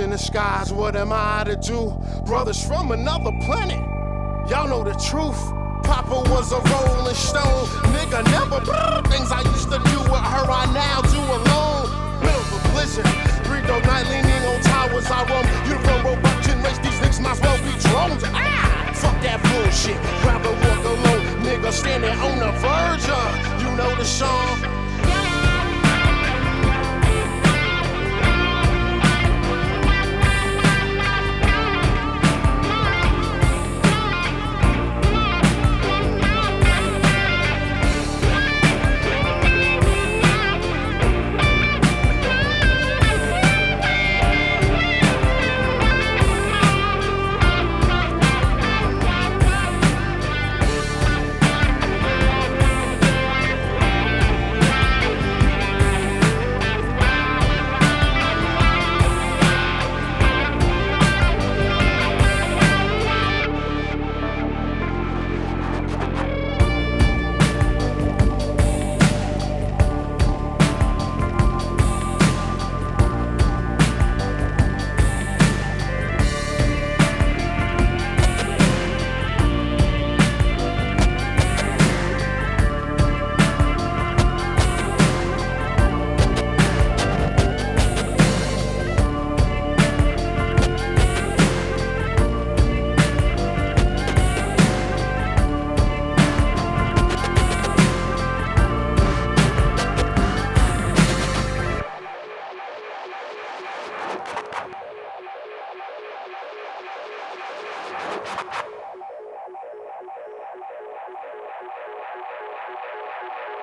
In the skies, what am I to do? Brothers from another planet, y'all know the truth. Papa was a rolling stone, nigga never things I used to do with her, I now do alone. Middle of a blizzard, three dope night leaning on towers, I roam. you Uniform robot generation, these niggas might well be drones. Ah, fuck that bullshit, rather walk alone, nigga standing on the verge of, you know the song.